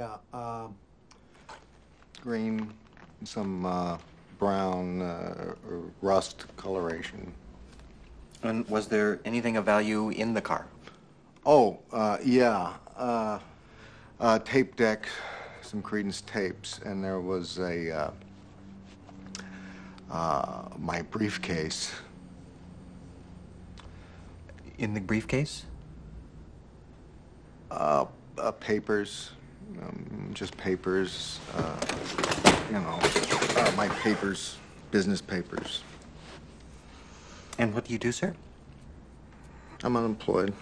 Yeah, um, Green, some uh, brown uh, rust coloration. And was there anything of value in the car? Oh, uh, yeah. Uh, uh, tape deck, some Creedence tapes, and there was a uh, uh, my briefcase. In the briefcase? Uh, uh, papers, um, just papers. Uh, you know, uh, my papers, business papers. And what do you do, sir? I'm unemployed.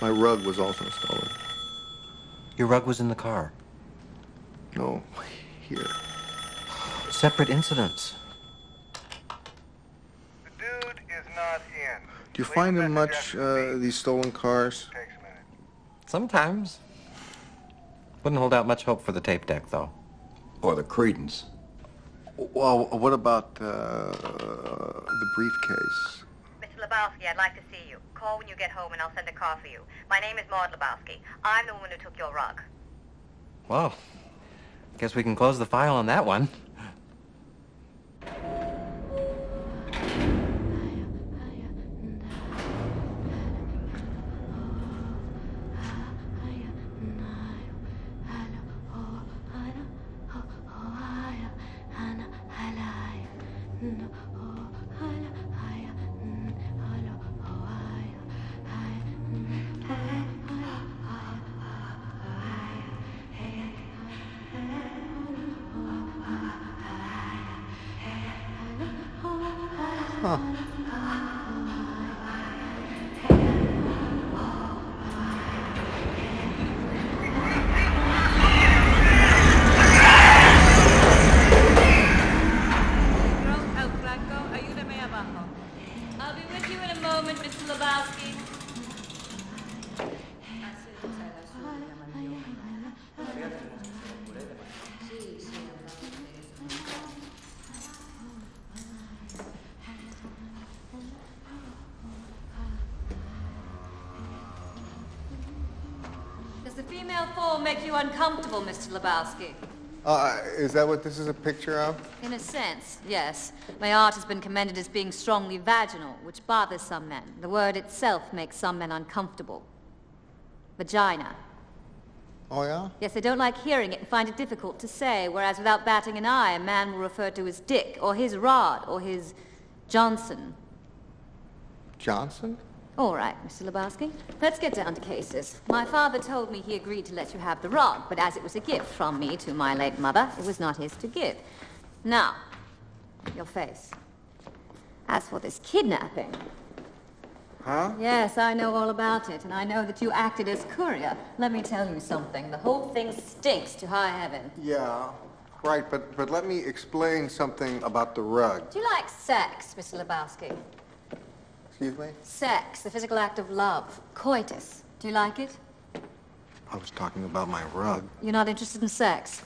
My rug was also stolen. Your rug was in the car. No, here. Separate incidents. The dude is not in. Do you Leave find a in much uh, these stolen cars? Takes a minute. Sometimes. Wouldn't hold out much hope for the tape deck, though. Or the Creedence. Well, what about uh, the briefcase? Mr. Lebowski, I'd like to see you. Call when you get home and I'll send a car for you. My name is Maude Lebowski. I'm the woman who took your rug. Well, guess we can close the file on that one. El female form make you uncomfortable, Mr. Lebowski? Uh, is that what this is a picture of? In a sense, yes. My art has been commended as being strongly vaginal, which bothers some men. The word itself makes some men uncomfortable. Vagina. Oh, yeah? Yes, they don't like hearing it and find it difficult to say, whereas without batting an eye, a man will refer to his dick, or his rod, or his Johnson. Johnson? All right, Mr. Lebowski. Let's get down to cases. My father told me he agreed to let you have the rod, but as it was a gift from me to my late mother, it was not his to give. Now, your face. As for this kidnapping, Huh? yes, I know all about it, and I know that you acted as courier. Let me tell you something. The whole thing stinks to high heaven. Yeah, right, but, but let me explain something about the rug. Do you like sex, Mr. Lebowski? Excuse me? Sex, the physical act of love, coitus. Do you like it? I was talking about my rug. You're not interested in sex?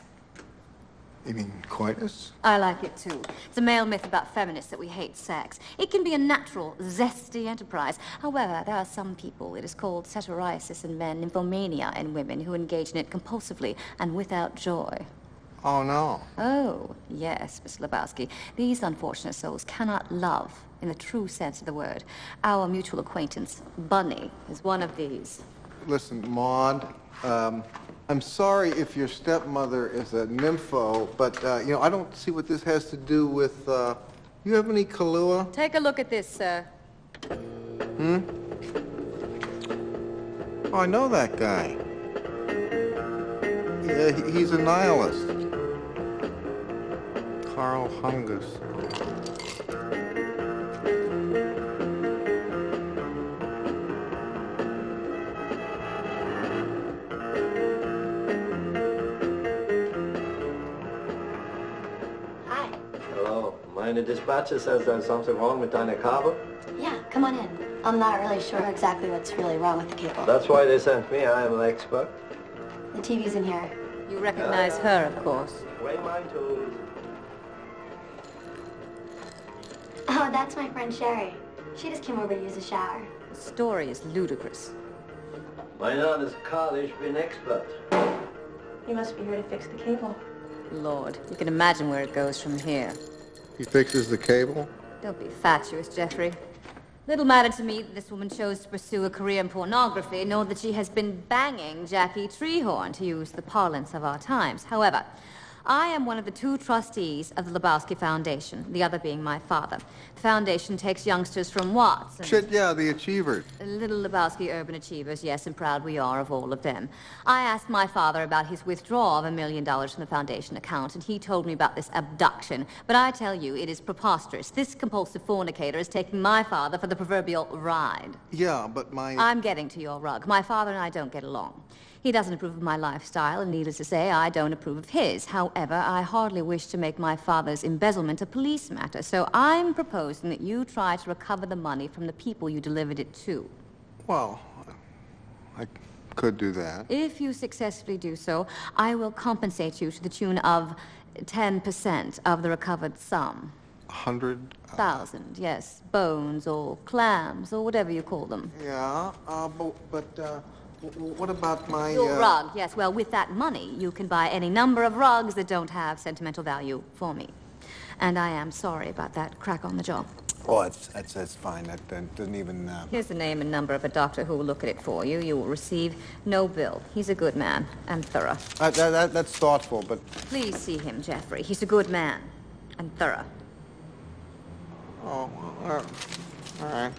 You mean coitus? I like it too. It's a male myth about feminists that we hate sex. It can be a natural, zesty enterprise. However, there are some people, it is called satyriasis in men, nymphomania in women, who engage in it compulsively and without joy. Oh, no. Oh, yes, Miss Lebowski. These unfortunate souls cannot love in the true sense of the word. Our mutual acquaintance, Bunny, is one of these. Listen, Maude, um, I'm sorry if your stepmother is a nympho, but, uh, you know, I don't see what this has to do with, uh, you have any Kahlua? Take a look at this, sir. Oh, I know that guy. Yeah, he's a nihilist. Karl Hungus. Hi. Hello. Meine dispatcher says there's something wrong with deine Kabel. Yeah, come on in. I'm not really sure exactly what's really wrong with the cable. That's why they sent me. I am an expert. The TV's in here. You recognize uh, her, of course. Oh, that's my friend Sherry. She just came over to use a shower. The story is ludicrous. Why not? As Karl, you be an expert. You must be here to fix the cable. Lord, you can imagine where it goes from here. He fixes the cable? Don't be fatuous, Jeffrey. Little matter to me that this woman chose to pursue a career in pornography, nor that she has been banging Jackie Treehorn, to use the parlance of our times. However, I am one of the two trustees of the Lebowski Foundation, the other being my father. The foundation takes youngsters from Watts and Shit, yeah, the Achievers. Little Lebowski urban achievers, yes, and proud we are of all of them. I asked my father about his withdrawal of a million dollars from the foundation account, and he told me about this abduction. But I tell you, it is preposterous. This compulsive fornicator is taking my father for the proverbial ride. Yeah, but my... I'm getting to your rug. My father and I don't get along. He doesn't approve of my lifestyle, and needless to say, I don't approve of his. However, I hardly wish to make my father's embezzlement a police matter, so I'm proposing that you try to recover the money from the people you delivered it to. Well, I could do that. If you successfully do so, I will compensate you to the tune of 10% of the recovered sum. A hundred? Thousand, yes. Bones or clams or whatever you call them. Yeah, uh, but, but, uh, what about my, Your uh... rug, yes. Well, with that money, you can buy any number of rugs that don't have sentimental value for me. And I am sorry about that crack on the jaw. Oh, that's, that's, that's fine. That, that doesn't even, uh... Here's the name and number of a doctor who will look at it for you. You will receive no bill. He's a good man and thorough. That, that, that- that's thoughtful, but... Please see him, Jeffrey. He's a good man and thorough. Oh, right. All right.